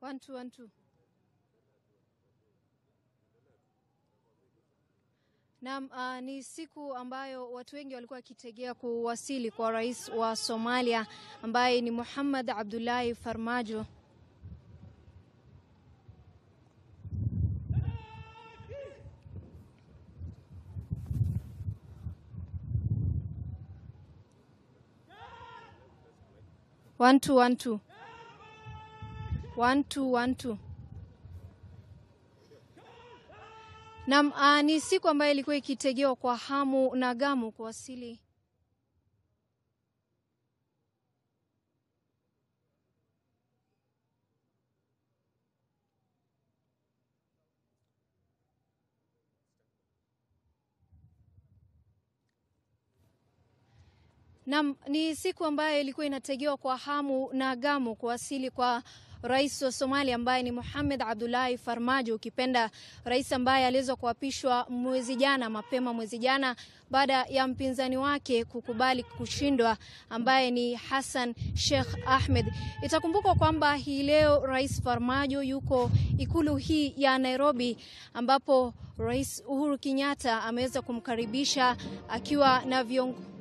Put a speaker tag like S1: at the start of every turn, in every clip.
S1: One, two, one, two. Naam, uh, ni siku ambayo watu wengi walikuwa wakitegea kuwasili kwa rais wa Somalia ambaye ni Muhammad Abdullahi Farmajo. One, two, one, two. One, two, one, two. Naam, uh, ni siku ambayo ilikuwa ikitegewa kwa hamu na gamu kuwasili Naam, ni siku ambayo ilikuwa inategewa kwa hamu na gamu kuwasili kwa rais wa Somalia ambaye ni Mohamed Abdullahi Farmajo, ukipenda rais ambaye aliweza kuapishwa mwezi jana, mapema mwezi jana, baada ya mpinzani wake kukubali kushindwa, ambaye ni Hassan Sheikh Ahmed. Itakumbukwa kwamba hii leo rais Farmajo yuko ikulu hii ya Nairobi, ambapo rais Uhuru Kenyatta ameweza kumkaribisha akiwa na viongozi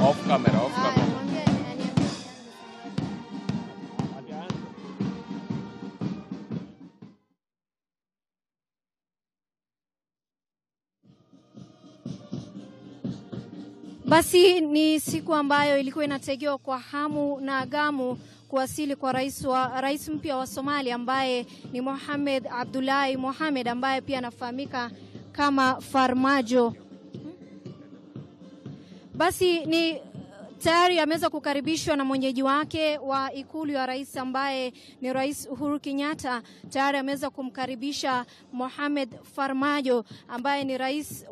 S2: Off camera, off camera.
S1: Basi ni siku ambayo ilikuwa inategewa kwa hamu na gamu kuwasili kwa rais wa rais mpya wa Somalia ambaye ni Mohamed Abdullahi Mohamed ambaye pia anafahamika kama Farmajo. Basi ni tayari ameweza kukaribishwa na mwenyeji wake wa ikulu ya rais ambaye ni Rais Uhuru Kenyatta. Tayari ameweza kumkaribisha Mohamed Farmajo ambaye ni rais